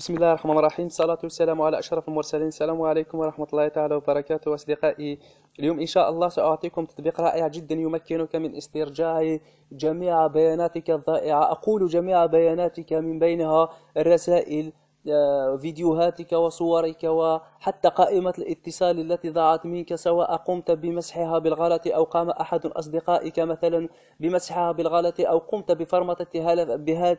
بسم الله الرحمن الرحيم. الصلاة والسلام على أشرف المرسلين. السلام عليكم ورحمة الله تعالى وبركاته. أصدقائي اليوم إن شاء الله سأعطيكم تطبيق رائع جدا يمكنك من استرجاع جميع بياناتك الضائعة. أقول جميع بياناتك من بينها الرسائل فيديوهاتك وصورك وحتى قائمة الاتصال التي ضاعت منك سواء قمت بمسحها بالغلط أو قام أحد أصدقائك مثلا بمسحها بالغلط أو قمت بفرمطة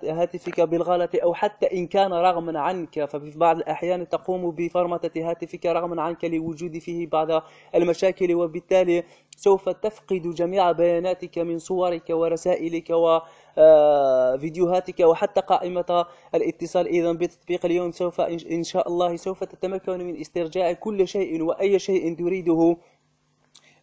هاتفك بالغلط أو حتى إن كان رغما عنك. ففي بعض الأحيان تقوم بفرمطة هاتفك رغما عنك لوجود فيه بعض المشاكل وبالتالي سوف تفقد جميع بياناتك من صورك ورسائلك وفيديوهاتك وحتى قائمة الاتصال. إذا بتطبيق اليوم سوف إن شاء الله سوف تتمكن من استرجاع كل شيء وأي شيء تريده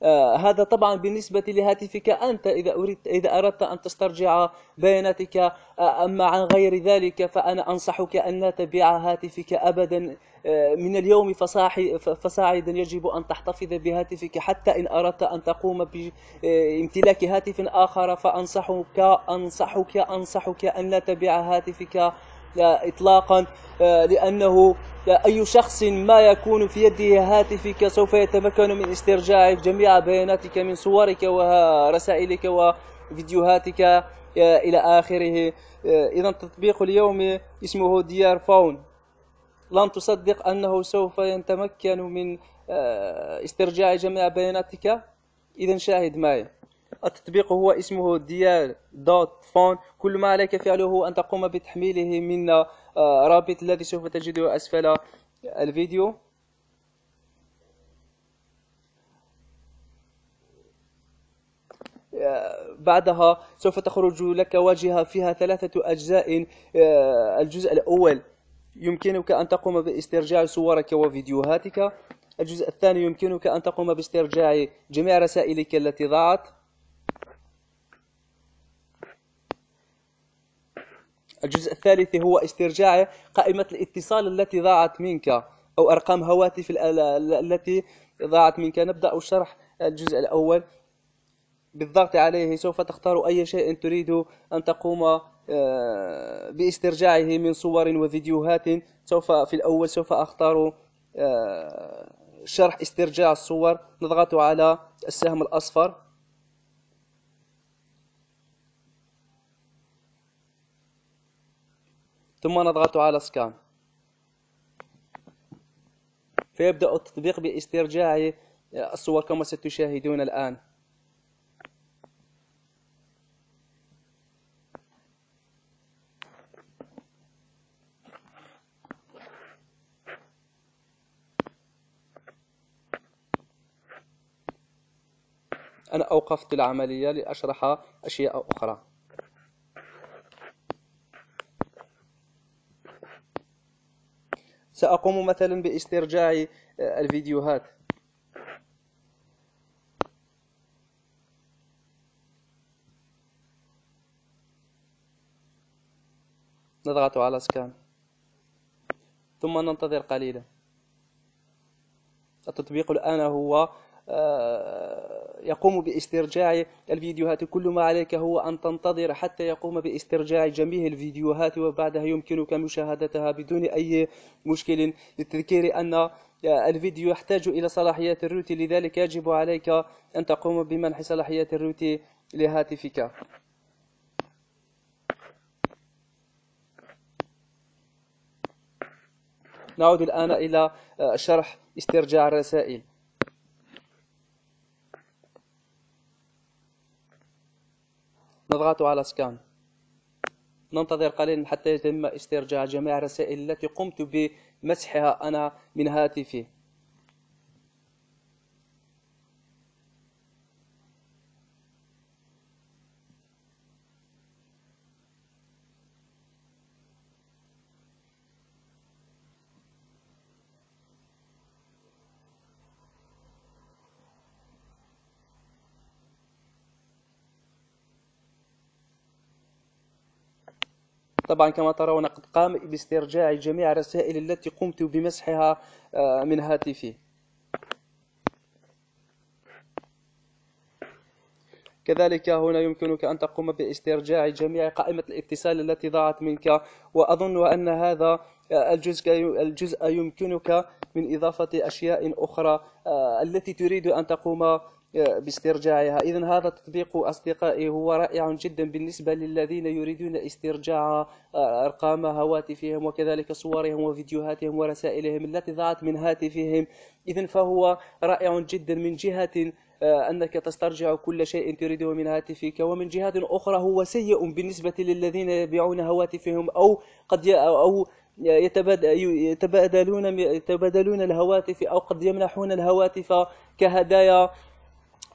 آه هذا طبعا بالنسبة لهاتفك. أنت إذا أردت إذا أردت أن تسترجع بياناتك آه أما عن غير ذلك فأنا أنصحك أن لا تبيع هاتفك أبدا آه من اليوم فصاعدا يجب أن تحتفظ بهاتفك. حتى إن أردت أن تقوم بامتلاك هاتف آخر فأنصحك أنصحك أنصحك أن لا تبيع هاتفك إطلاقا آه، لأنه أي شخص ما يكون في يده هاتفك سوف يتمكن من استرجاع جميع بياناتك من صورك ورسائلك وفيديوهاتك آه، إلى آخره. آه، إذا تطبيق اليوم اسمه Dr.Fone لن تصدق أنه سوف يتمكن من استرجاع جميع بياناتك. إذا شاهد معي. التطبيق هو اسمه Dr dot Fone. كل ما عليك فعله هو أن تقوم بتحميله من آه، رابط الذي سوف تجده أسفل الفيديو. آه، بعدها سوف تخرج لك واجهة فيها ثلاثة أجزاء آه، الجزء الأول يمكنك أن تقوم باسترجاع صورك وفيديوهاتك. الجزء الثاني يمكنك أن تقوم باسترجاع جميع رسائلك التي ضاعت. الجزء الثالث هو استرجاع قائمة الاتصال التي ضاعت منك أو أرقام هواتف التي ضاعت منك. نبدأ الشرح الجزء الأول. بالضغط عليه سوف تختار أي شيء تريد أن تقوم آه، باسترجاعه من صور وفيديوهات. سوف في الأول سوف أختار آه، شرح استرجاع الصور. نضغط على السهم الأصفر. ثم نضغط على سكان فيبدأ التطبيق باسترجاع الصور كما ستشاهدون الآن. أنا أوقفت العملية لأشرح أشياء أخرى. سأقوم مثلا باسترجاع آه، الفيديوهات. نضغط على سكان ثم ننتظر قليلا. التطبيق الآن هو يقوم باسترجاع الفيديوهات. كل ما عليك هو أن تنتظر حتى يقوم باسترجاع جميع الفيديوهات وبعدها يمكنك مشاهدتها بدون أي مشكل. للتذكير أن الفيديو يحتاج إلى صلاحيات الروت لذلك يجب عليك أن تقوم بمنح صلاحيات الروت لهاتفك. نعود الآن إلى شرح استرجاع الرسائل. نضغط على سكان. ننتظر قليلا حتى يتم استرجاع جميع الرسائل التي قمت بمسحها أنا من هاتفي. طبعا كما ترون قد قام باسترجاع جميع الرسائل التي قمت بمسحها آه، من هاتفي. كذلك هنا يمكنك أن تقوم باسترجاع جميع قائمة الاتصال التي ضاعت منك وأظن أن هذا الجزء الجزء يمكنك من إضافة أشياء أخرى آه، التي تريد أن تقوم آه، باسترجاعها. إذا هذا التطبيق أصدقائي هو رائع جدا بالنسبة للذين يريدون استرجاع آه، أرقام هواتفهم وكذلك صورهم وفيديوهاتهم ورسائلهم التي ضاعت من هاتفهم. إذا فهو رائع جدا من جهة أنك تسترجع كل شيء تريده من هاتفك. ومن جهة أخرى هو سيء بالنسبة للذين يبيعون هواتفهم أو قد أو يتبادلون يتبادلون الهواتف أو قد يمنحون الهواتف كهدايا.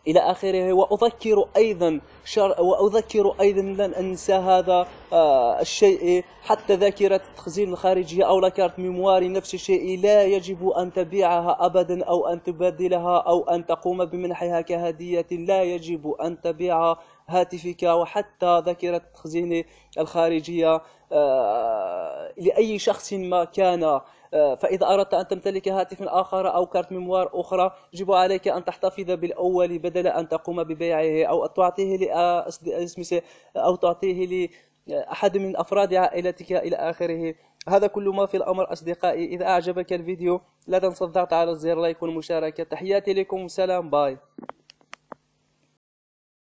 إلى آخره وأذكر أيضا شر وأذكر أيضا لن أنسى هذا آه الشيء حتى ذاكرة التخزين الخارجية أو لاكارت ميمواري نفس الشيء. لا يجب أن تبيعها أبدا أو أن تبادلها أو أن تقوم بمنحها كهدية. لا يجب أن تبيع هاتفك وحتى ذاكرة التخزين الخارجية آه، لأي شخص ما كان آه، فإذا أردت أن تمتلك هاتف آخر أو كارت ميموار أخرى يجب عليك أن تحتفظ بالأول بدل أن تقوم ببيعه أو تعطيه أو تعطيه لأحد من أفراد عائلتك إلى آخره. هذا كل ما في الأمر أصدقائي. إذا أعجبك الفيديو لا تنسى الضغط على الزر like والمشاركة تحياتي لكم. سلام. bye.